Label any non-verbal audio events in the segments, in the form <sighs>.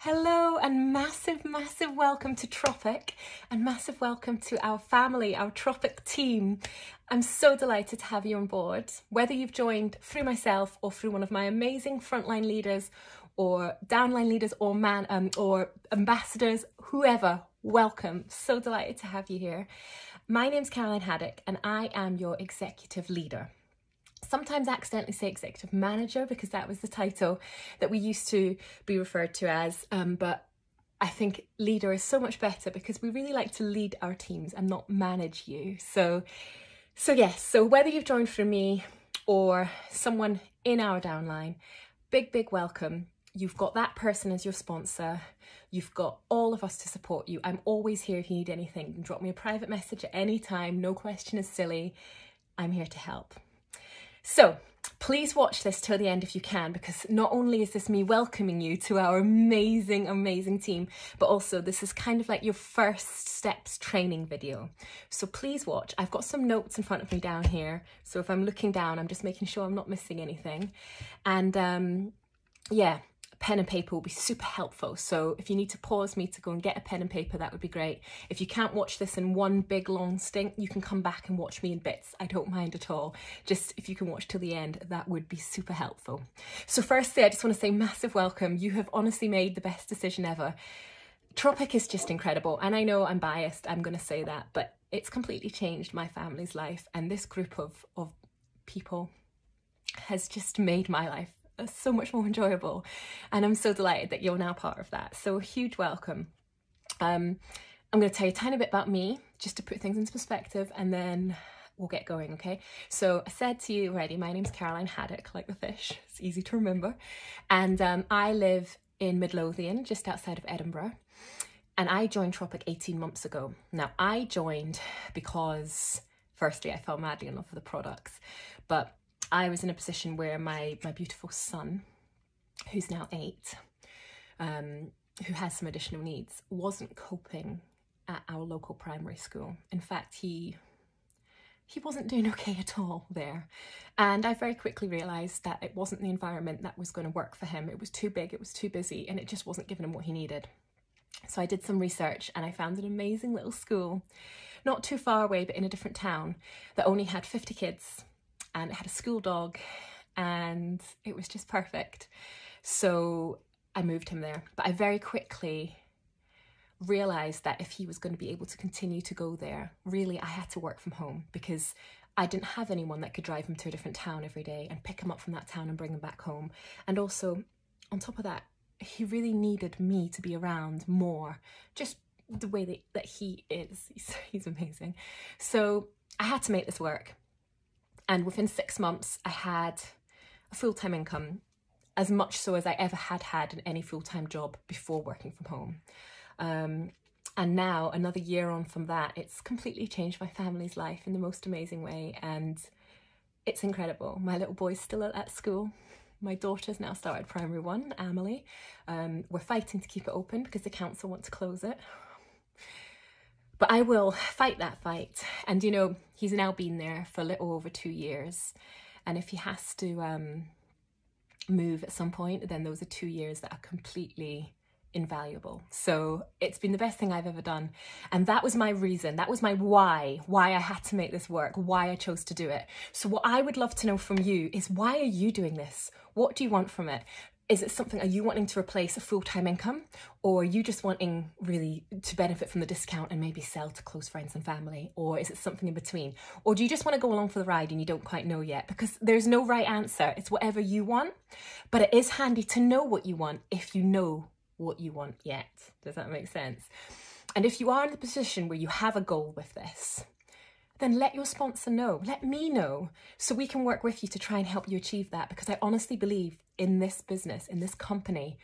Hello and massive, massive welcome to Tropic and massive welcome to our family, our Tropic team. I'm so delighted to have you on board. Whether you've joined through myself or through one of my amazing frontline leaders or downline leaders or man um, or ambassadors, whoever, welcome. So delighted to have you here. My name's Caroline Haddock and I am your executive leader sometimes accidentally say executive manager because that was the title that we used to be referred to as. Um, but I think leader is so much better because we really like to lead our teams and not manage you. So, so yes. So whether you've joined through me or someone in our downline, big big welcome. You've got that person as your sponsor. You've got all of us to support you. I'm always here if you need anything. Drop me a private message at any time. No question is silly. I'm here to help. So please watch this till the end if you can, because not only is this me welcoming you to our amazing, amazing team, but also this is kind of like your first steps training video. So please watch. I've got some notes in front of me down here. So if I'm looking down, I'm just making sure I'm not missing anything. And um, yeah, pen and paper will be super helpful. So if you need to pause me to go and get a pen and paper, that would be great. If you can't watch this in one big long stint, you can come back and watch me in bits. I don't mind at all. Just if you can watch till the end, that would be super helpful. So firstly, I just want to say massive welcome. You have honestly made the best decision ever. Tropic is just incredible. And I know I'm biased, I'm going to say that, but it's completely changed my family's life. And this group of, of people has just made my life so much more enjoyable. And I'm so delighted that you're now part of that. So a huge welcome. Um, I'm going to tell you a tiny bit about me, just to put things into perspective, and then we'll get going, okay? So I said to you already, my name's Caroline Haddock, like the fish. It's easy to remember. And um, I live in Midlothian, just outside of Edinburgh. And I joined Tropic 18 months ago. Now, I joined because, firstly, I fell madly in love with the products, but I was in a position where my my beautiful son, who's now eight, um, who has some additional needs, wasn't coping at our local primary school. In fact, he he wasn't doing <laughs> okay at all there. And I very quickly realised that it wasn't the environment that was going to work for him. It was too big, it was too busy, and it just wasn't giving him what he needed. So I did some research and I found an amazing little school, not too far away, but in a different town, that only had 50 kids and it had a school dog and it was just perfect. So I moved him there. But I very quickly realized that if he was going to be able to continue to go there, really I had to work from home because I didn't have anyone that could drive him to a different town every day and pick him up from that town and bring him back home. And also, on top of that, he really needed me to be around more, just the way that, that he is. He's, <laughs> he's amazing. So I had to make this work. And within six months, I had a full time income, as much so as I ever had had in any full time job before working from home. Um, and now, another year on from that, it's completely changed my family's life in the most amazing way. And it's incredible. My little boy's still at school. My daughter's now started primary one, Amelie. Um, we're fighting to keep it open because the council want to close it. But I will fight that fight. And you know, he's now been there for a little over two years. And if he has to um, move at some point, then those are two years that are completely invaluable. So it's been the best thing I've ever done. And that was my reason. That was my why, why I had to make this work, why I chose to do it. So what I would love to know from you is why are you doing this? What do you want from it? Is it something are you wanting to replace a full-time income or are you just wanting really to benefit from the discount and maybe sell to close friends and family or is it something in between? Or do you just want to go along for the ride and you don't quite know yet? Because there's no right answer. It's whatever you want but it is handy to know what you want if you know what you want yet. Does that make sense? And if you are in the position where you have a goal with this then let your sponsor know, let me know, so we can work with you to try and help you achieve that. Because I honestly believe in this business, in this company,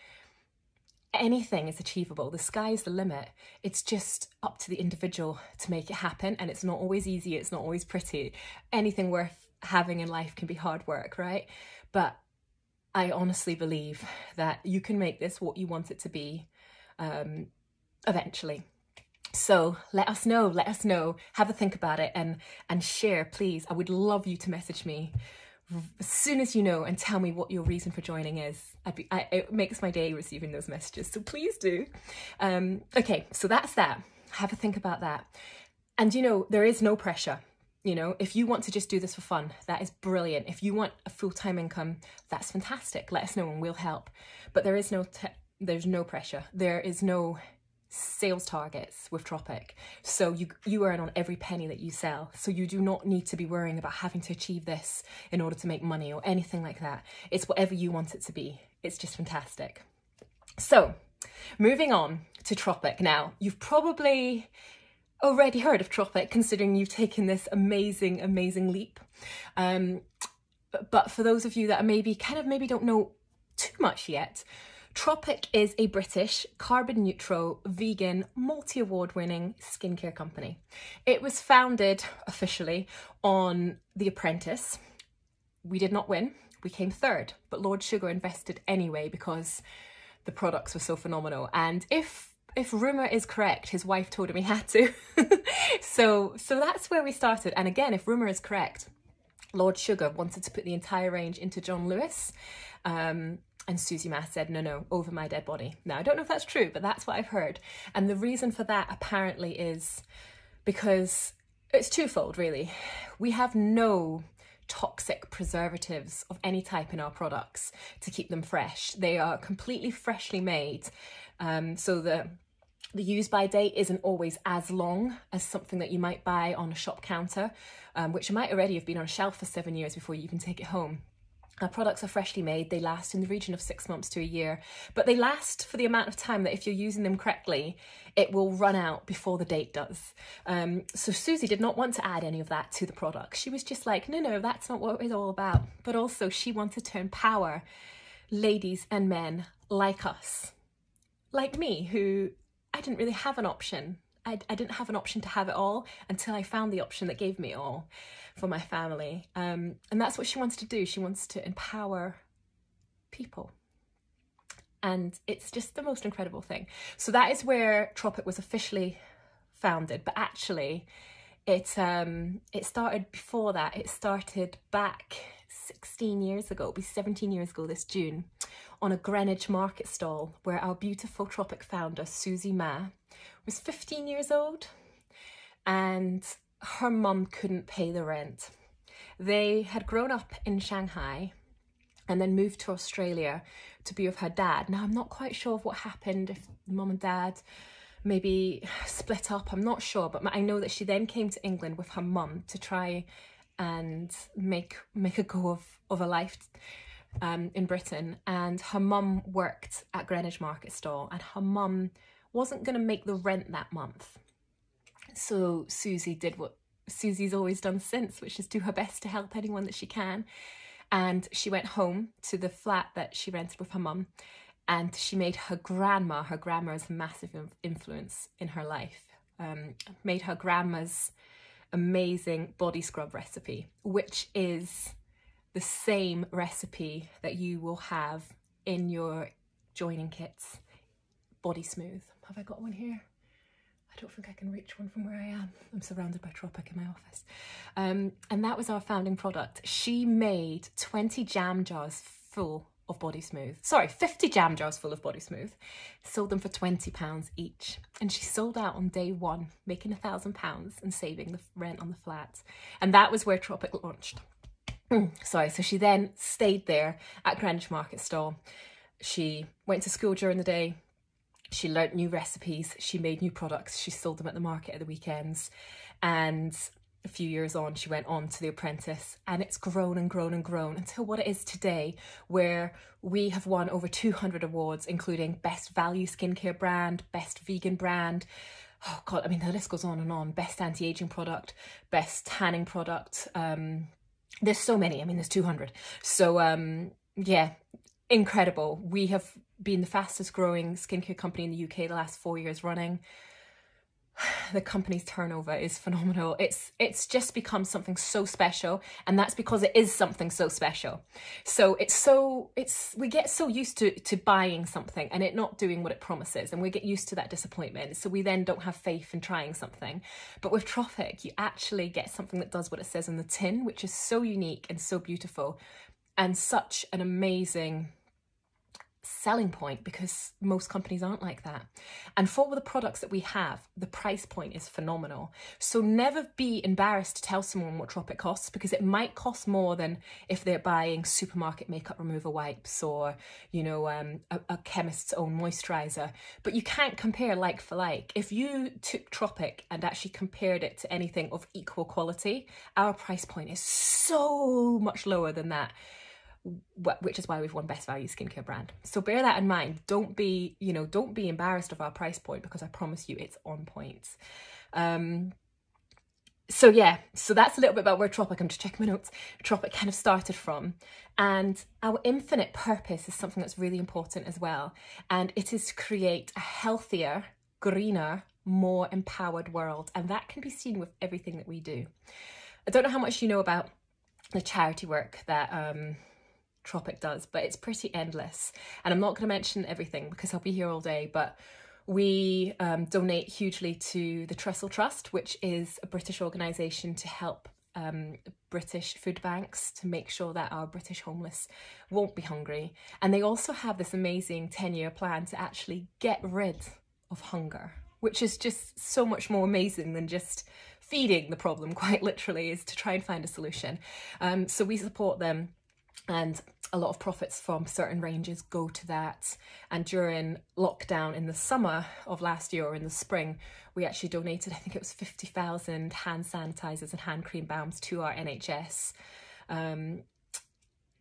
anything is achievable. The sky is the limit. It's just up to the individual to make it happen. And it's not always easy, it's not always pretty. Anything worth having in life can be hard work, right? But I honestly believe that you can make this what you want it to be um, eventually. So let us know, let us know, have a think about it and and share, please. I would love you to message me as soon as you know and tell me what your reason for joining is. I'd Be, I, it makes my day receiving those messages, so please do. Um, okay, so that's that. Have a think about that. And you know, there is no pressure. You know, if you want to just do this for fun, that is brilliant. If you want a full time income, that's fantastic. Let us know and we'll help. But there is no there's no pressure. There is no sales targets with Tropic. So you you earn on every penny that you sell. So you do not need to be worrying about having to achieve this in order to make money or anything like that. It's whatever you want it to be. It's just fantastic. So, moving on to Tropic. Now, you've probably already heard of Tropic considering you've taken this amazing amazing leap. Um, but for those of you that maybe kind of maybe don't know too much yet, Tropic is a British, carbon neutral, vegan, multi award winning skincare company. It was founded officially on The Apprentice. We did not win, we came third, but Lord Sugar invested anyway because the products were so phenomenal. And if if rumor is correct, his wife told him he had to. <laughs> so so that's where we started. And again, if rumor is correct, Lord Sugar wanted to put the entire range into John Lewis. Um, and Susie Ma said, no, no, over my dead body. Now, I don't know if that's true, but that's what I've heard. And the reason for that apparently is because it's twofold, really. We have no toxic preservatives of any type in our products to keep them fresh. They are completely freshly made. Um, so the the use by date isn't always as long as something that you might buy on a shop counter, um, which might already have been on a shelf for seven years before you even take it home. Our products are freshly made, they last in the region of six months to a year, but they last for the amount of time that if you're using them correctly, it will run out before the date does. Um, so Susie did not want to add any of that to the product. She was just like, no, no, that's not what it's all about. But also, she wanted to empower ladies and men like us, like me, who I didn't really have an option. I, I didn't have an option to have it all until I found the option that gave me all for my family. Um, and that's what she wants to do. She wants to empower people. And it's just the most incredible thing. So that is where Tropic was officially founded, but actually it um it started before that. It started back 16 years ago, it'll be 17 years ago this June, on a Greenwich market stall where our beautiful Tropic founder, Susie Ma, was 15 years old. And her mum couldn't pay the rent. They had grown up in Shanghai and then moved to Australia to be with her dad. Now, I'm not quite sure of what happened, if mum and dad maybe split up, I'm not sure, but I know that she then came to England with her mum to try and make make a go of, of a life um, in Britain. And her mum worked at Greenwich Market Stall, and her mum wasn't going to make the rent that month. So Susie did what Susie's always done since, which is do her best to help anyone that she can. And she went home to the flat that she rented with her mum and she made her grandma, her grandma's massive influence in her life, um, made her grandma's amazing body scrub recipe, which is the same recipe that you will have in your joining kits. Body Smooth. Have I got one here? I don't think I can reach one from where I am. I'm surrounded by Tropic in my office. Um, and that was our founding product. She made 20 jam jars full of Body Smooth. Sorry, 50 jam jars full of Body Smooth. Sold them for £20 each. And she sold out on day one, making a thousand pounds and saving the rent on the flat. And that was where Tropic launched. Sorry, so she then stayed there at Greenwich Market Stall. She went to school during the day, she learnt new recipes, she made new products, she sold them at the market at the weekends. And a few years on, she went on to The Apprentice, and it's grown and grown and grown until what it is today, where we have won over 200 awards, including Best Value Skincare Brand, Best Vegan Brand. Oh God, I mean, the list goes on and on. Best anti aging product, best tanning product. Um, there's so many. I mean, there's 200. So, um, yeah, incredible. We have been the fastest growing skincare company in the UK the last four years running. <sighs> the company's turnover is phenomenal. It's it's just become something so special, and that's because it is something so special. So it's so it's we get so used to to buying something and it not doing what it promises, and we get used to that disappointment. So we then don't have faith in trying something. But with Tropic, you actually get something that does what it says on the tin, which is so unique and so beautiful, and such an amazing selling point because most companies aren't like that. And for the products that we have, the price point is phenomenal. So never be embarrassed to tell someone what Tropic costs because it might cost more than if they're buying supermarket makeup remover wipes or, you know, um, a, a chemist's own moisturizer. But you can't compare like for like. If you took Tropic and actually compared it to anything of equal quality, our price point is so much lower than that which is why we've won best value skincare brand. So bear that in mind. Don't be, you know, don't be embarrassed of our price point because I promise you it's on point. Um, so yeah, so that's a little bit about where Tropic, I'm just checking my notes, Tropic kind of started from. And our infinite purpose is something that's really important as well. And it is to create a healthier, greener, more empowered world. And that can be seen with everything that we do. I don't know how much you know about the charity work that um, Tropic does, but it's pretty endless. And I'm not going to mention everything because I'll be here all day, but we um, donate hugely to the Trussell Trust, which is a British organisation to help um, British food banks to make sure that our British homeless won't be hungry. And they also have this amazing 10 year plan to actually get rid of hunger, which is just so much more amazing than just feeding the problem, <laughs> quite literally, is to try and find a solution. Um, so we support them and a lot of profits from certain ranges go to that. And during lockdown in the summer of last year or in the spring, we actually donated, I think it was 50,000 hand sanitizers and hand cream balms to our NHS. Um,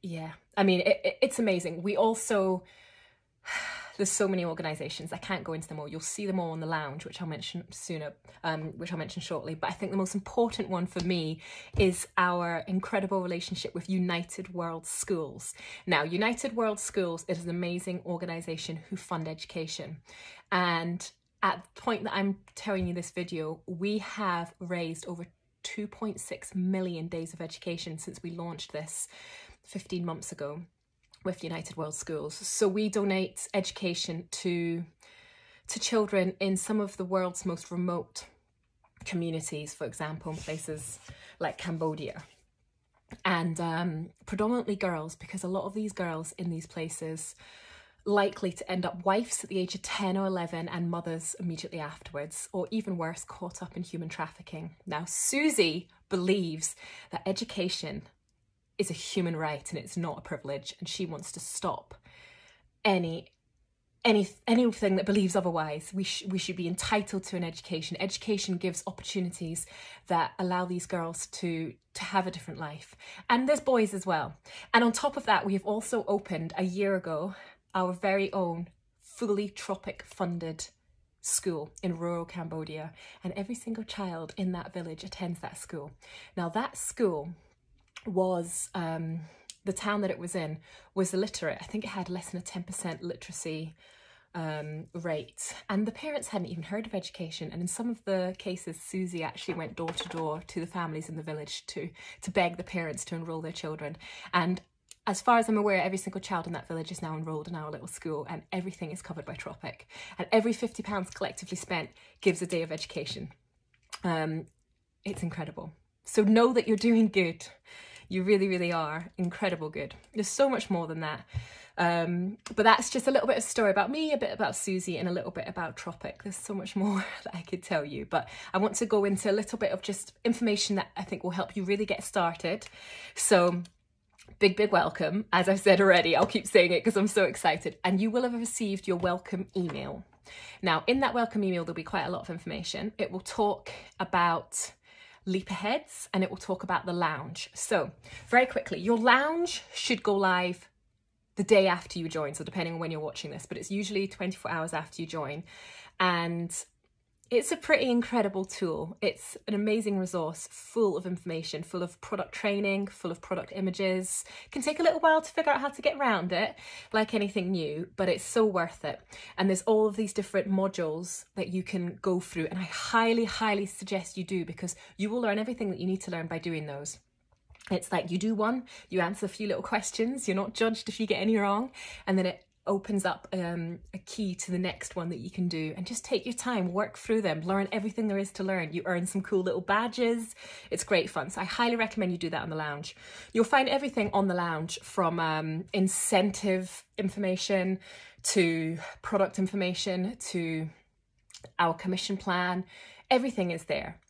yeah, I mean, it, it, it's amazing. We also there's so many organisations. I can't go into them all. You'll see them all on the lounge, which I'll mention sooner, um, which I'll mention shortly. But I think the most important one for me is our incredible relationship with United World Schools. Now, United World Schools is an amazing organisation who fund education. And at the point that I'm telling you this video, we have raised over 2.6 million days of education since we launched this 15 months ago with United World Schools. So we donate education to to children in some of the world's most remote communities, for example, in places like Cambodia. And um, predominantly girls, because a lot of these girls in these places likely to end up wives at the age of 10 or 11 and mothers immediately afterwards, or even worse, caught up in human trafficking. Now, Susie believes that education is a human right and it's not a privilege and she wants to stop any any anything that believes otherwise. We sh- we should be entitled to an education. Education gives opportunities that allow these girls to to have a different life. And there's boys as well. And on top of that we have also opened a year ago our very own fully tropic funded school in rural Cambodia. And every single child in that village attends that school. Now that school was um, the town that it was in was illiterate. I think it had less than a 10% literacy um, rate. And the parents hadn't even heard of education. And in some of the cases, Susie actually went door to door to the families in the village to, to beg the parents to enrol their children. And as far as I'm aware, every single child in that village is now enrolled in our little school and everything is covered by Tropic. And every £50 collectively spent gives a day of education. Um, it's incredible. So know that you're doing good. You really, really are incredible good. There's so much more than that. Um, but that's just a little bit of story about me, a bit about Susie, and a little bit about Tropic. There's so much more <laughs> that I could tell you, but I want to go into a little bit of just information that I think will help you really get started. So, big, big welcome. As I've said already, I'll keep saying it because I'm so excited. And you will have received your welcome email. Now, in that welcome email, there'll be quite a lot of information. It will talk about leap aheads and it will talk about the lounge. So, very quickly, your lounge should go live the day after you join. So, depending on when you're watching this, but it's usually 24 hours after you join. And it's a pretty incredible tool. It's an amazing resource full of information, full of product training, full of product images. It can take a little while to figure out how to get around it, like anything new, but it's so worth it. And there's all of these different modules that you can go through, and I highly, highly suggest you do because you will learn everything that you need to learn by doing those. It's like you do one, you answer a few little questions, you're not judged if you get any wrong, and then it opens up um, a key to the next one that you can do and just take your time work through them learn everything there is to learn. You earn some cool little badges. It's great fun. So i highly recommend you do that on the lounge. You'll find everything on the lounge from um, incentive information to product information to our commission plan. Everything is there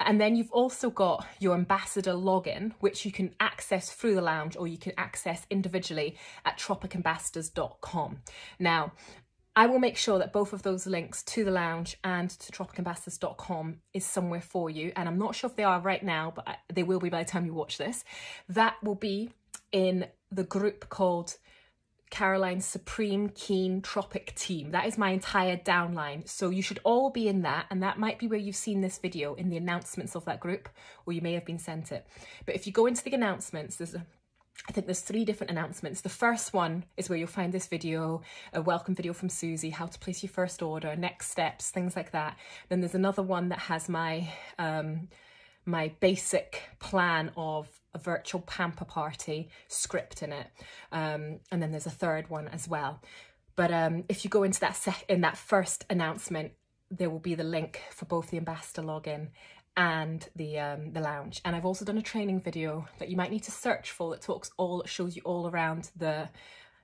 and then you've also got your ambassador login, which you can access through the lounge or you can access individually at tropicambassadors.com. Now, I will make sure that both of those links to the lounge and to tropicambassadors.com is somewhere for you. And I'm not sure if they are right now, but they will be by the time you watch this. That will be in the group called Caroline's Supreme Keen Tropic team. That is my entire downline. So you should all be in that. And that might be where you've seen this video in the announcements of that group, or you may have been sent it. But if you go into the announcements, there's a I think there's three different announcements. The first one is where you'll find this video, a welcome video from Susie, how to place your first order, next steps, things like that. Then there's another one that has my um, my basic plan of a virtual pamper party script in it. Um, and then there's a third one as well. But um, if you go into that in that first announcement, there will be the link for both the ambassador login and the um, the lounge. And I've also done a training video that you might need to search for that talks all shows you all around the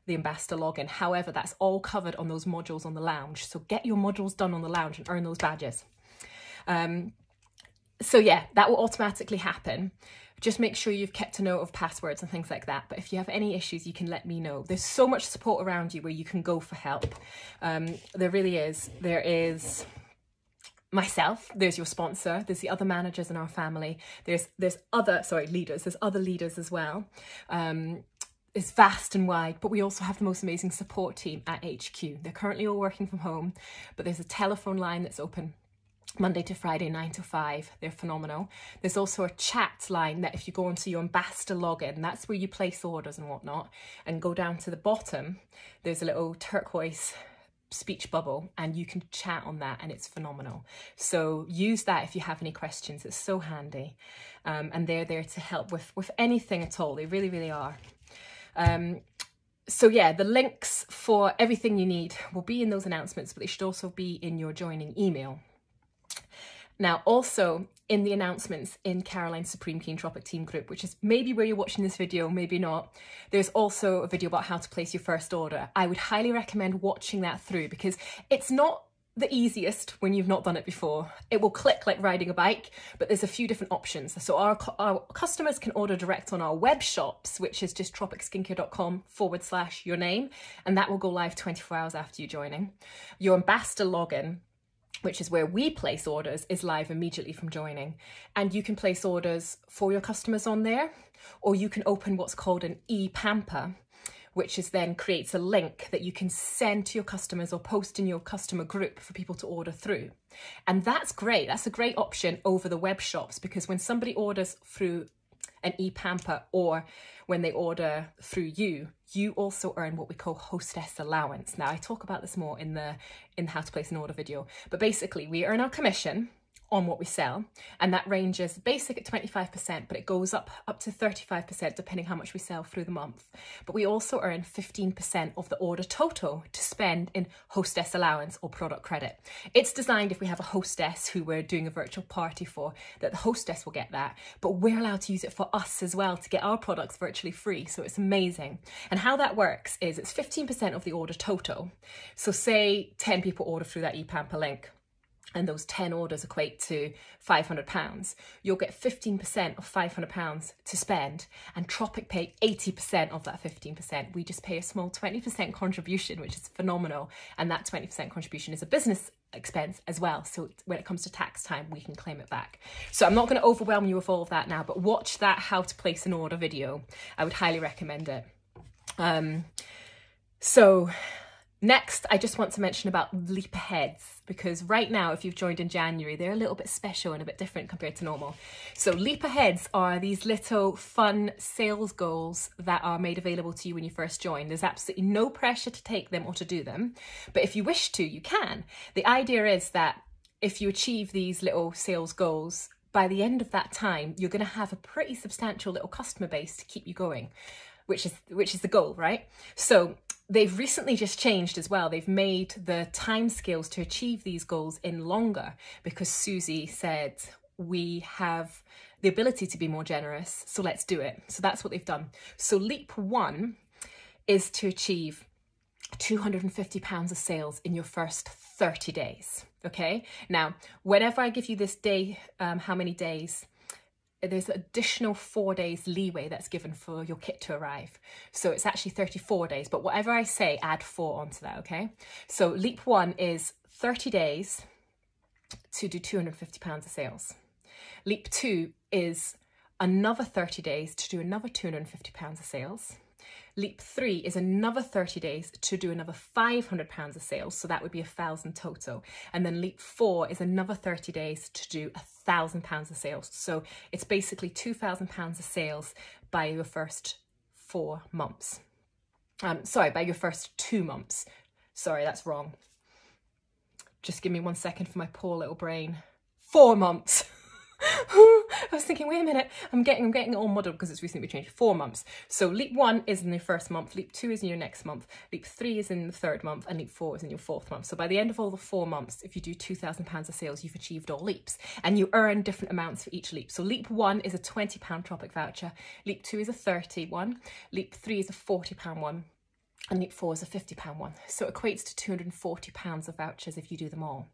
the ambassador login. However, that's all covered on those modules on the lounge. So get your modules done on the lounge and earn those badges. Um, so yeah, that will automatically happen. Just make sure you've kept a note of passwords and things like that. But if you have any issues, you can let me know. There's so much support around you where you can go for help. Um, there really is. There is myself there's your sponsor there's the other managers in our family there's there's other sorry leaders there's other leaders as well um it's vast and wide, but we also have the most amazing support team at HQ. They're currently all working from home, but there's a telephone line that's open Monday to Friday, 9 to 5. They're phenomenal. There's also a chat line that if you go onto your ambassador login, that's where you place orders and whatnot, and go down to the bottom, there's a little turquoise speech bubble and you can chat on that and it's phenomenal. So use that if you have any questions. It's so handy. Um, and they're there to help with, with anything at all. They really, really are. Um, so yeah, the links for everything you need will be in those announcements, but they should also be in your joining email. Now, also in the announcements in Caroline's Supreme Keen Tropic Team Group, which is maybe where you're watching this video, maybe not, there's also a video about how to place your first order. I would highly recommend watching that through because it's not the easiest when you've not done it before. It will click like riding a bike, but there's a few different options. So our, our customers can order direct on our web shops, which is just tropicskincare.com forward slash your name, and that will go live 24 hours after you joining. Your ambassador login which is where we place orders, is live immediately from joining. And you can place orders for your customers on there, or you can open what's called an e-pamper, which is then creates a link that you can send to your customers or post in your customer group for people to order through. And that's great. That's a great option over the web shops because when somebody orders through an e-pamper or when they order through you, you also earn what we call hostess allowance. Now I talk about this more in the in how to place an order video, but basically we earn our commission on what we sell and that ranges basic at 25% but it goes up up to 35% depending how much we sell through the month. But we also earn 15% of the order total to spend in hostess allowance or product credit. It's designed if we have a hostess who we're doing a virtual party for that the hostess will get that but we're allowed to use it for us as well to get our products virtually free so it's amazing. And how that works is it's 15% of the order total. So say 10 people order through that ePamper link and those 10 orders equate to £500, you'll get 15% of £500 to spend and Tropic pay 80% of that 15%. We just pay a small 20% contribution, which is phenomenal. And that 20% contribution is a business expense as well. So when it comes to tax time, we can claim it back. So I'm not going to overwhelm you with all of that now, but watch that how to place an order video. I would highly recommend it. Um, so Next, I just want to mention about leap aheads because right now, if you've joined in January, they're a little bit special and a bit different compared to normal. So, leap aheads are these little fun sales goals that are made available to you when you first join. There's absolutely no pressure to take them or to do them, but if you wish to, you can. The idea is that if you achieve these little sales goals, by the end of that time, you're going to have a pretty substantial little customer base to keep you going which is which is the goal, right? So they've recently just changed as well. They've made the timescales to achieve these goals in longer because Susie said we have the ability to be more generous, so let's do it. So that's what they've done. So leap one is to achieve 250 pounds of sales in your first 30 days. Okay. Now, whenever I give you this day, um, how many days, there's additional four days leeway that's given for your kit to arrive. So it's actually 34 days, but whatever I say, add four onto that, okay? So leap one is 30 days to do 250 pounds of sales. Leap two is another 30 days to do another 250 pounds of sales. Leap three is another 30 days to do another 500 pounds of sales. So that would be a thousand total. And then leap four is another 30 days to do a thousand pounds of sales. So it's basically 2,000 pounds of sales by your first four months. Um, sorry, by your first two months. Sorry, that's wrong. Just give me one second for my poor little brain. Four months. <laughs> Was thinking, wait a minute, I'm getting I'm getting all muddled because it's recently changed. Four months. So leap one is in the first month, leap two is in your next month, leap three is in the third month, and leap four is in your fourth month. So by the end of all the four months, if you do two thousand pounds of sales, you've achieved all leaps, and you earn different amounts for each leap. So leap one is a twenty pound Tropic voucher, leap two is a thirty one, leap three is a forty pound one, and Leap 4 is a £50 one. So it equates to £240 of vouchers if you do them all.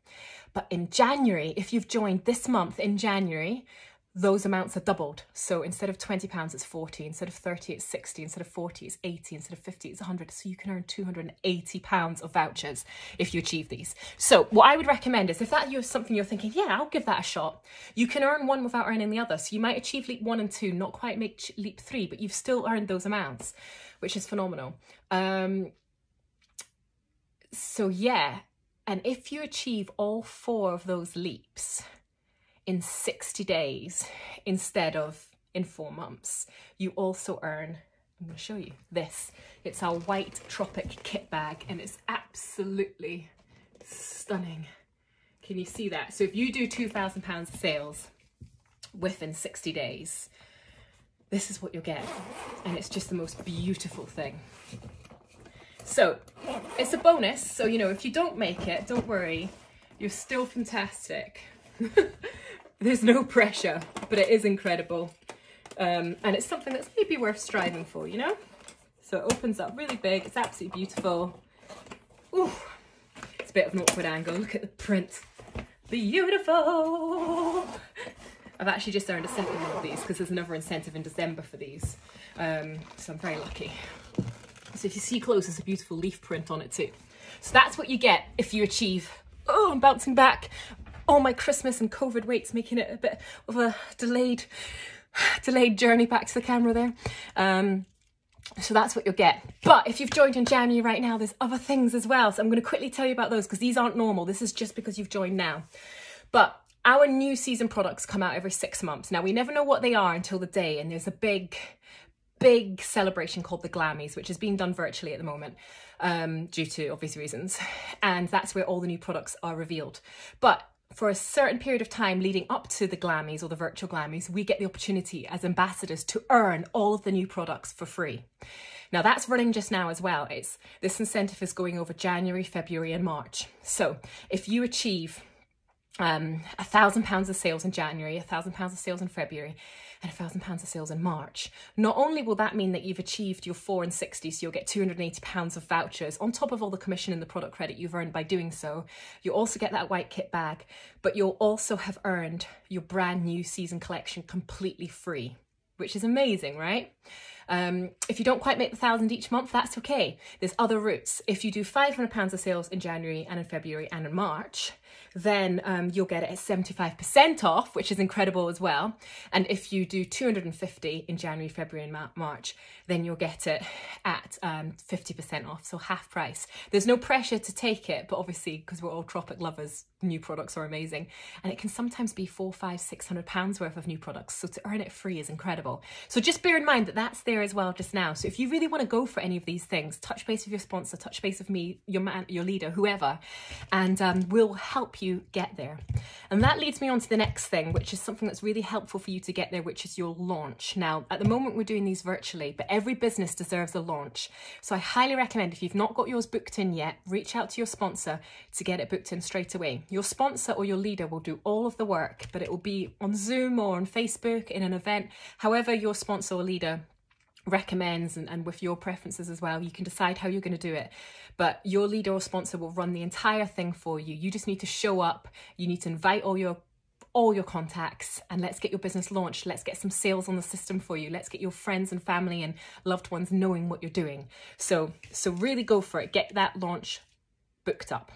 But in January, if you've joined this month in January, those amounts are doubled. So instead of £20, it's 40, instead of 30, it's 60, instead of 40, it's 80, instead of 50, it's 100. So you can earn £280 of vouchers if you achieve these. So what I would recommend is if that is something you're thinking, yeah, I'll give that a shot, you can earn one without earning the other. So you might achieve leap one and two, not quite make leap three, but you've still earned those amounts, which is phenomenal. Um, so yeah, and if you achieve all four of those leaps, in 60 days instead of in four months. You also earn, I'm to show you this. It's our white tropic kit bag and it's absolutely stunning. Can you see that? So if you do £2,000 sales within 60 days, this is what you'll get. And it's just the most beautiful thing. So it's a bonus. So, you know, if you don't make it, don't worry. You're still fantastic. <laughs> There's no pressure, but it is incredible. Um, and it's something that's maybe worth striving for, you know? So it opens up really big. It's absolutely beautiful. Ooh, it's a bit of an awkward angle. Look at the print. Beautiful. I've actually just earned a on one of these because there's another incentive in December for these. Um, so I'm very lucky. So if you see close, there's a beautiful leaf print on it too. So that's what you get if you achieve, oh, I'm bouncing back, all my Christmas and COVID weights, making it a bit of a delayed, <sighs> delayed journey back to the camera there. Um, so that's what you'll get. But if you've joined in January right now, there's other things as well. So I'm going to quickly tell you about those because these aren't normal. This is just because you've joined now. But our new season products come out every six months. Now, we never know what they are until the day, and there's a big, big celebration called the Glammies, which is being done virtually at the moment um, due to obvious reasons. And that's where all the new products are revealed. But for a certain period of time leading up to the Glammies or the virtual Glammies, we get the opportunity as ambassadors to earn all of the new products for free. Now that's running just now as well. It's this incentive is going over January, February, and March. So if you achieve um, a thousand pounds of sales in January, a thousand pounds of sales in February, and a thousand pounds of sales in March. Not only will that mean that you've achieved your four and 60, so you'll get 280 pounds of vouchers on top of all the commission and the product credit you've earned by doing so. You'll also get that white kit bag, but you'll also have earned your brand new season collection completely free, which is amazing, right? Um, if you don't quite make the thousand each month, that's okay. There's other routes. If you do £500 of sales in January and in February and in March, then um, you'll get it at 75% off, which is incredible as well. And if you do 250 in January, February, and March, then you'll get it at um, 50% off, so half price. There's no pressure to take it, but obviously, because we're all Tropic lovers, new products are amazing. And it can sometimes be four, five, six hundred pounds worth of new products. So to earn it free is incredible. So just bear in mind that that's there as well just now. So if you really want to go for any of these things, touch base with your sponsor, touch base with me, your man, your leader, whoever, and um, we'll help you get there. And that leads me on to the next thing, which is something that's really helpful for you to get there, which is your launch. Now, at the moment, we're doing these virtually, but every business deserves a launch. So I highly recommend if you've not got yours booked in yet, reach out to your sponsor to get it booked in straight away. Your sponsor or your leader will do all of the work, but it will be on Zoom or on Facebook in an event, however your sponsor or leader recommends and, and with your preferences as well you can decide how you're going to do it. But your leader or sponsor will run the entire thing for you. You just need to show up. You need to invite all your all your contacts and let's get your business launched. Let's get some sales on the system for you. Let's get your friends and family and loved ones knowing what you're doing. So so really go for it. Get that launch booked up.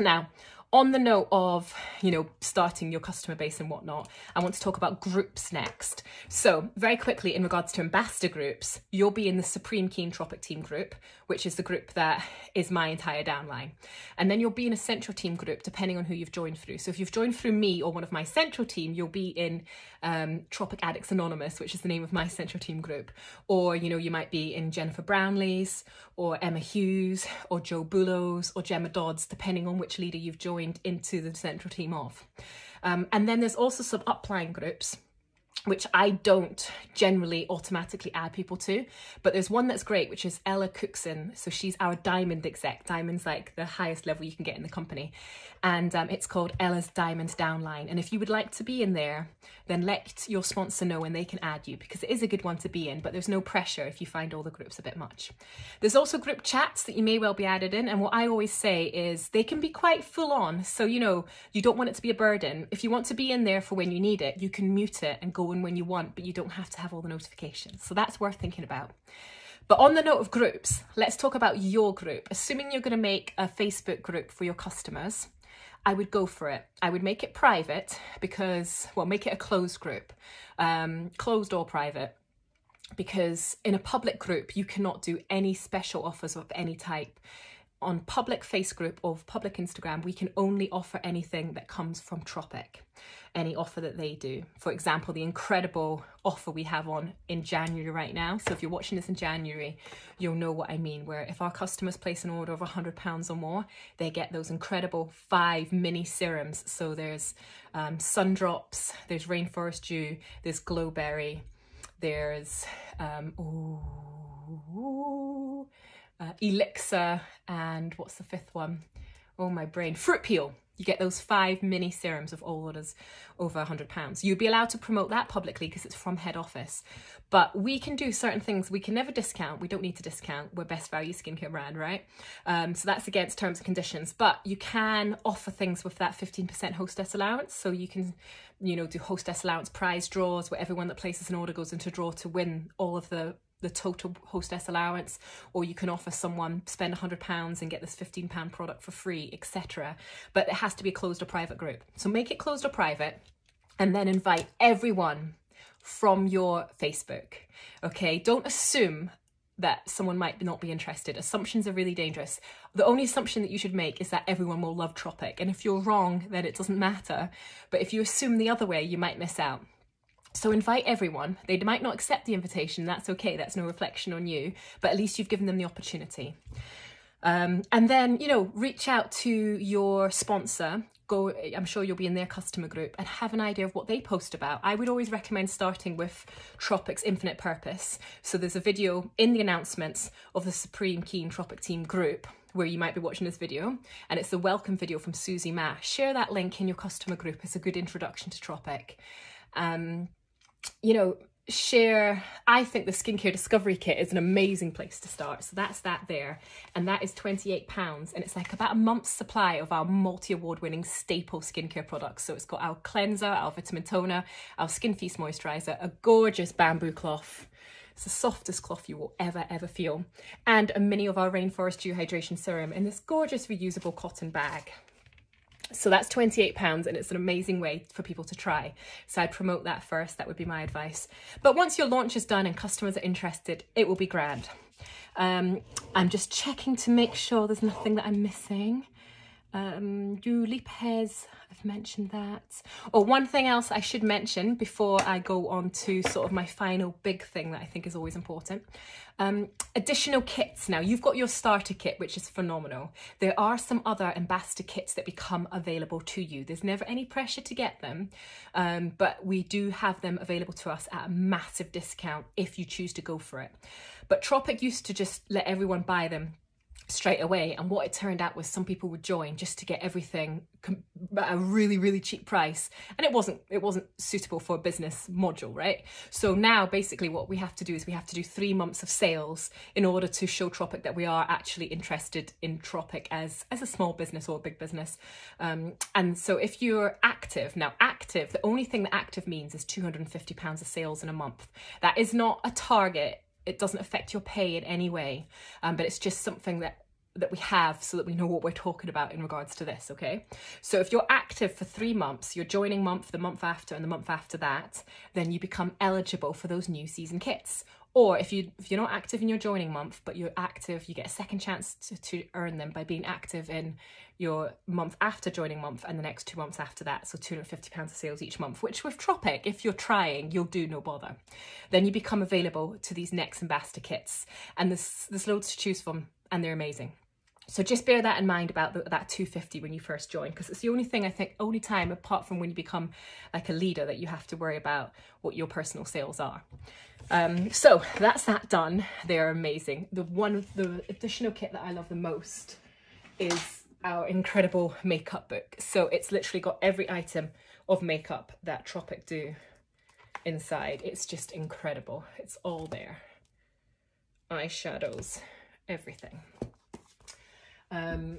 Now on the note of, you know, starting your customer base and whatnot, I want to talk about groups next. So very quickly in regards to ambassador groups, you'll be in the Supreme Keen Tropic Team group, which is the group that is my entire downline. And then you'll be in a central team group depending on who you've joined through. So if you've joined through me or one of my central team, you'll be in um, Tropic Addicts Anonymous, which is the name of my central team group. Or, you know, you might be in Jennifer Brownlee's or Emma Hughes or Joe Bullo's or Gemma Dodd's, depending on which leader you've joined into the central team of. Um, and then there's also some upline groups which I don't generally automatically add people to. But there's one that's great, which is Ella Cookson. So she's our diamond exec. Diamond's like the highest level you can get in the company. And um, it's called Ella's Diamond Downline. And if you would like to be in there, then let your sponsor know and they can add you because it is a good one to be in, but there's no pressure if you find all the groups a bit much. There's also group chats that you may well be added in. And what I always say is they can be quite full on. So, you know, you don't want it to be a burden. If you want to be in there for when you need it, you can mute it and go in when you want, but you don't have to have all the notifications. So that's worth thinking about. But on the note of groups, let's talk about your group. Assuming you're going to make a Facebook group for your customers, I would go for it. I would make it private because, well, make it a closed group, um, closed or private, because in a public group, you cannot do any special offers of any type on public face group or public Instagram, we can only offer anything that comes from Tropic, any offer that they do. For example, the incredible offer we have on in January right now. So if you're watching this in January, you'll know what I mean, where if our customers place an order of £100 or more, they get those incredible five mini serums. So there's um, sun drops, there's rainforest dew, there's glowberry, there's, um, ooh, uh, elixir, and what's the fifth one? Oh, my brain. Fruit peel. You get those five mini serums of all orders over £100. You'd be allowed to promote that publicly because it's from head office. But we can do certain things. We can never discount. We don't need to discount. We're best value skincare brand, right? Um, so that's against terms and conditions. But you can offer things with that 15% hostess allowance. So you can, you know, do hostess allowance prize draws where everyone that places an order goes into draw to win all of the the total hostess allowance or you can offer someone spend 100 pounds and get this 15 pound product for free etc but it has to be a closed or private group so make it closed or private and then invite everyone from your facebook okay don't assume that someone might not be interested. Assumptions are really dangerous. The only assumption that you should make is that everyone will love Tropic. And if you're wrong, then it doesn't matter. But if you assume the other way, you might miss out. So invite everyone. They might not accept the invitation. That's okay. That's no reflection on you. But at least you've given them the opportunity. Um, and then, you know, reach out to your sponsor. Go, I'm sure you'll be in their customer group and have an idea of what they post about. I would always recommend starting with Tropic's Infinite Purpose. So there's a video in the announcements of the Supreme Keen Tropic Team group where you might be watching this video and it's the welcome video from Susie Ma. Share that link in your customer group. It's a good introduction to Tropic. Um, you know, share i think the skincare discovery kit is an amazing place to start. So that's that there. And that is 28 pounds. And it's like about a month's supply of our multi-award winning staple skincare products. So it's got our cleanser our vitamin toner our skin feast moisturizer a gorgeous bamboo cloth. It's the softest cloth you will ever, ever feel. And a mini of our Rainforest Dew Hydration Serum in this gorgeous reusable cotton bag. So that's £28 and it's an amazing way for people to try. So I'd promote that first, that would be my advice. But once your launch is done and customers are interested, it will be grand. Um, I'm just checking to make sure there's nothing that I'm missing. Um, du Lipez, I've mentioned that. Or oh, one thing else I should mention before I go on to sort of my final big thing that I think is always important. Um, additional kits. Now, you've got your starter kit, which is phenomenal. There are some other ambassador kits that become available to you. There's never any pressure to get them, um, but we do have them available to us at a massive discount if you choose to go for it. But Tropic used to just let everyone buy them straight away. And what it turned out was some people would join just to get everything at a really really cheap price. And it wasn't it wasn't suitable for a business module right? So now basically what we have to do is we have to do three months of sales in order to show tropic that we are actually interested in tropic as as a small business or a big business. Um, and so if you're active now active the only thing that active means is 250 pounds of sales in a month. That is not a target it doesn't affect your pay in any way, um, but it's just something that that we have so that we know what we're talking about in regards to this, okay? So if you're active for three months, your joining month, the month after, and the month after that, then you become eligible for those new season kits. Or if you if you're not active in your joining month, but you're active, you get a second chance to, to earn them by being active in your month after joining month and the next two months after that. So £250 of sales each month, which with Tropic, if you're trying, you'll do no bother. Then you become available to these next ambassador kits. And there's, there's loads to choose from and they're amazing. So just bear that in mind about the, that 250 when you first join, because it's the only thing I think, only time apart from when you become like a leader that you have to worry about what your personal sales are. Um, so that's that done. They're amazing. The one the additional kit that I love the most is our incredible makeup book. So it's literally got every item of makeup that Tropic do inside. It's just incredible. It's all there. Eyeshadows, everything. Um,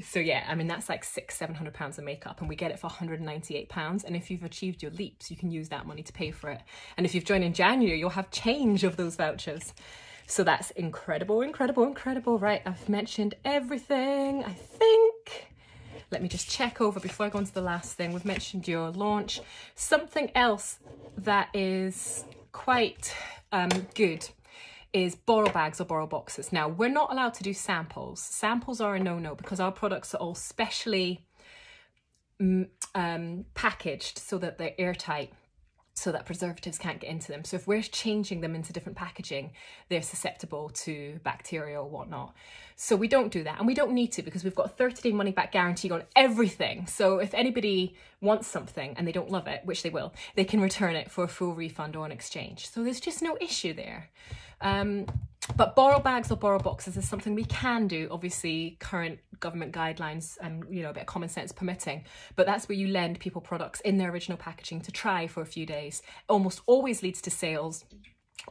so yeah, I mean, that's like six, seven hundred pounds of makeup and we get it for 198 pounds. And if you've achieved your leaps, you can use that money to pay for it. And if you've joined in January, you'll have change of those vouchers. So that's incredible, incredible, incredible. Right, I've mentioned everything, I think. Let me just check over before I go on to the last thing. We've mentioned your launch. Something else that is quite um, good is borrow bags or borrow boxes. Now, we're not allowed to do samples. Samples are a no-no because our products are all specially mm, um, packaged so that they're airtight so that preservatives can't get into them. So if we're changing them into different packaging, they're susceptible to bacteria or whatnot. So we don't do that and we don't need to because we've got a 30 day money back guarantee on everything. So if anybody wants something and they don't love it, which they will, they can return it for a full refund or an exchange. So there's just no issue there. Um, but borrow bags or borrow boxes is something we can do, obviously current government guidelines and you know a bit of common sense permitting, but that's where you lend people products in their original packaging to try for a few days. Almost always leads to sales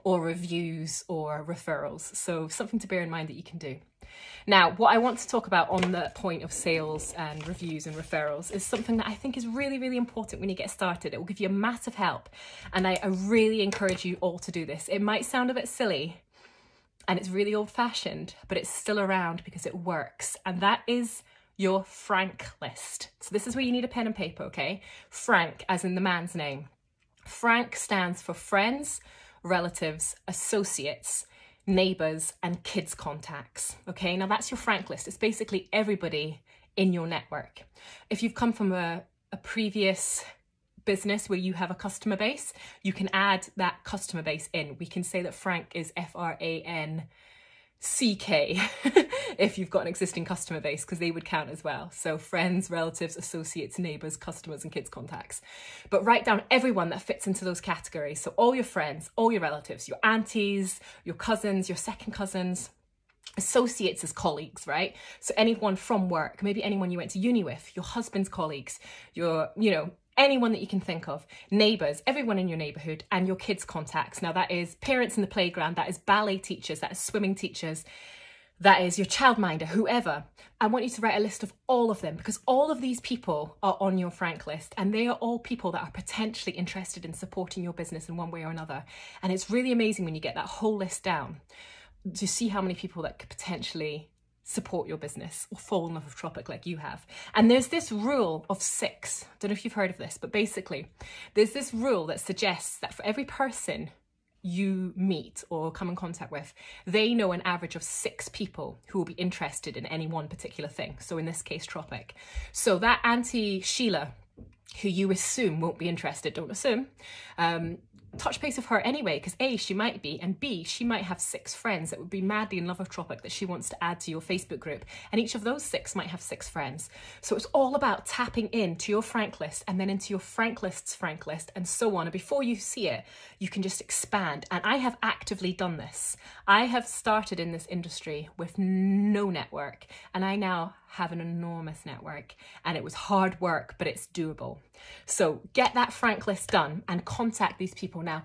or reviews or referrals. So something to bear in mind that you can do. Now, what I want to talk about on the point of sales and reviews and referrals is something that I think is really, really important when you get started. It will give you a massive help. And I, I really encourage you all to do this. It might sound a bit silly and it's really old fashioned, but it's still around because it works. And that is your Frank list. So this is where you need a pen and paper, okay? Frank, as in the man's name. Frank stands for friends, relatives, associates, neighbors, and kids contacts. Okay, now that's your Frank list. It's basically everybody in your network. If you've come from a, a previous business where you have a customer base, you can add that customer base in. We can say that Frank is F R A N CK <laughs> if you've got an existing customer base because they would count as well. So friends, relatives, associates, neighbours, customers and kids contacts. But write down everyone that fits into those categories. So all your friends, all your relatives, your aunties, your cousins, your second cousins, associates as colleagues, right? So anyone from work, maybe anyone you went to uni with, your husband's colleagues, your, you know, anyone that you can think of, neighbours, everyone in your neighbourhood, and your kids' contacts. Now, that is parents in the playground, that is ballet teachers, that is swimming teachers, that is your childminder, whoever. I want you to write a list of all of them because all of these people are on your Frank list and they are all people that are potentially interested in supporting your business in one way or another. And it's really amazing when you get that whole list down to see how many people that could potentially support your business or fall in love with Tropic like you have. And there's this rule of six. Don't know if you've heard of this, but basically, there's this rule that suggests that for every person you meet or come in contact with, they know an average of six people who will be interested in any one particular thing. So in this case, Tropic. So that Auntie Sheila, who you assume won't be interested, don't assume, um, touch base with her anyway, because A, she might be, and B, she might have six friends that would be madly in love with Tropic that she wants to add to your Facebook group. And each of those six might have six friends. So it's all about tapping into your Frank list and then into your Frank list's Frank list and so on. And before you see it, you can just expand. And I have actively done this. I have started in this industry with no network, and I now have an enormous network. And it was hard work, but it's doable. So get that Frank list done and contact these people now.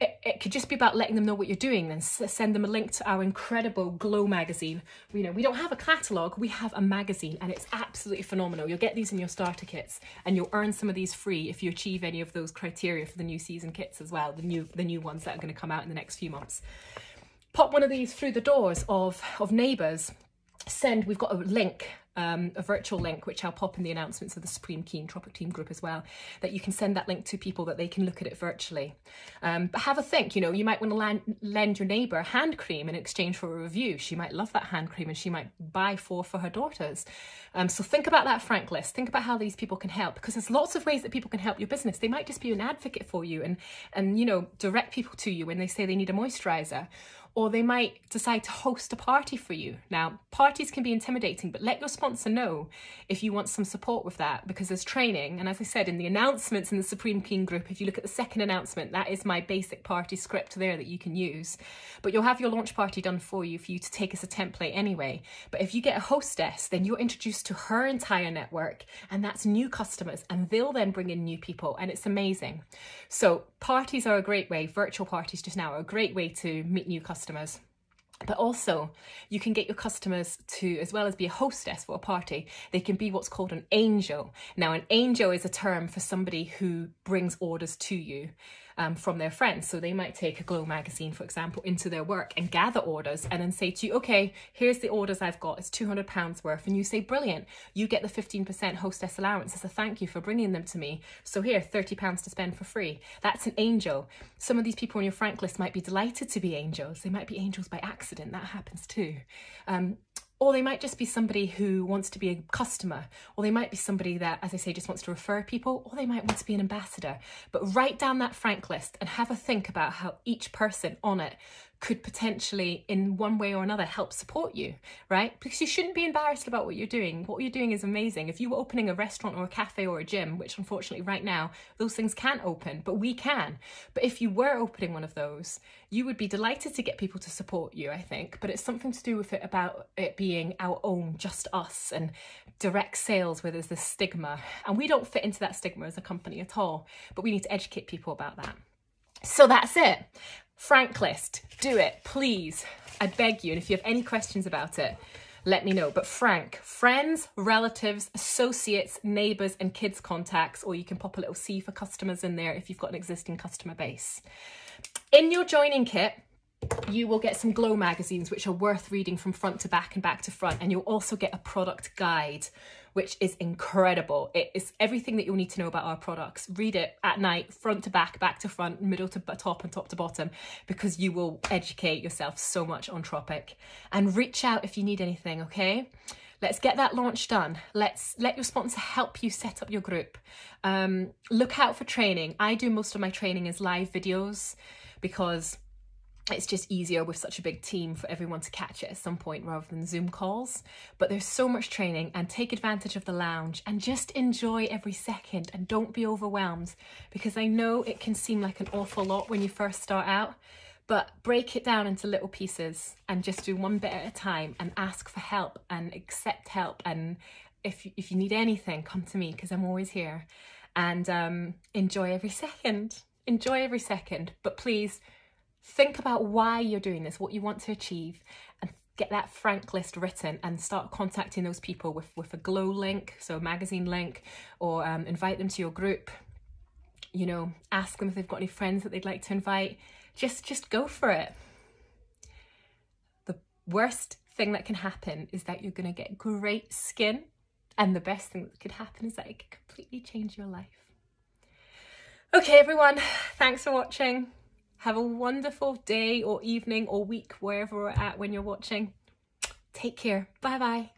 It, it, could just be about letting them know what you're doing then send them a link to our incredible glow magazine you know we don't have a catalogue we have a magazine and it's absolutely phenomenal you'll get these in your starter kits and you'll earn some of these free if you achieve any of those criteria for the new season kits as well the new the new ones that are going to come out in the next few months pop one of these through the doors of of neighbours send we've got a link um, a virtual link, which I'll pop in the announcements of the Supreme Keen Tropic Team group as well, that you can send that link to people that they can look at it virtually. Um, but have a think, you know, you might want to lend, lend your neighbour hand cream in exchange for a review. She might love that hand cream and she might buy four for her daughters. Um, so think about that frank list. Think about how these people can help because there's lots of ways that people can help your business. They might just be an advocate for you and, and you know, direct people to you when they say they need a moisturiser or they might decide to host a party for you. Now, parties can be intimidating, but let your sponsor know if you want some support with that because there's training. And as I said in the announcements in the Supreme King group, if you look at the second announcement, that is my basic party script there that you can use. But you'll have your launch party done for you for you to take as a template anyway. But if you get a hostess, then you're introduced to her entire network, and that's new customers, and they'll then bring in new people, and it's amazing. So, parties are a great way, virtual parties just now are a great way to meet new customers. But also you can get your customers to as well as be a hostess for a party they can be what's called an angel. Now an angel is a term for somebody who brings orders to you um, from their friends. So they might take a Glow magazine, for example, into their work and gather orders and then say to you, okay, here's the orders I've got. It's £200 worth. And you say, brilliant, you get the 15% hostess allowance as a thank you for bringing them to me. So here, £30 to spend for free. That's an angel. Some of these people on your Frank list might be delighted to be angels. They might be angels by accident. That happens too. Um, or they might just be somebody who wants to be a customer, or they might be somebody that, as I say, just wants to refer people, or they might want to be an ambassador. But write down that Frank list and have a think about how each person on it could potentially, in one way or another, help support you, right? Because you shouldn't be embarrassed about what you're doing. What you're doing is amazing. If you were opening a restaurant or a cafe or a gym, which unfortunately right now those things can't open, but we can. But if you were opening one of those, you would be delighted to get people to support you, I think. But it's something to do with it about it being our own, just us, and direct sales where there's this stigma. And we don't fit into that stigma as a company at all, but we need to educate people about that. So that's it. Frank list, do it, please. I beg you. And if you have any questions about it, let me know. But Frank, friends, relatives, associates, neighbours, and kids contacts, or you can pop a little C for customers in there if you've got an existing customer base. In your joining kit, you will get some glow magazines which are worth reading from front to back and back to front and you'll also get a product guide which is incredible. It is everything that you'll need to know about our products. Read it at night, front to back, back to front, middle to top, and top to bottom, because you will educate yourself so much on Tropic. And reach out if you need anything, okay? Let's get that launch done. Let's let your sponsor help you set up your group. Um, look out for training. I do most of my training as live videos because it's just easier with such a big team for everyone to catch it at some point rather than Zoom calls. But there's so much training and take advantage of the lounge and just enjoy every second and don't be overwhelmed because I know it can seem like an awful lot when you first start out, but break it down into little pieces and just do one bit at a time and ask for help and accept help. And if, if you need anything, come to me because I'm always here and um, enjoy every second. Enjoy every second, but please think about why you're doing this, what you want to achieve, and get that frank list written and start contacting those people with, with a glow link, so a magazine link, or um, invite them to your group. You know, ask them if they've got any friends that they'd like to invite. Just just go for it. The worst thing that can happen is that you're going to get great skin, and the best thing that could happen is that it could completely change your life. Okay, everyone, thanks for watching. Have a wonderful day or evening or week, wherever we're at when you're watching. Take care. Bye bye.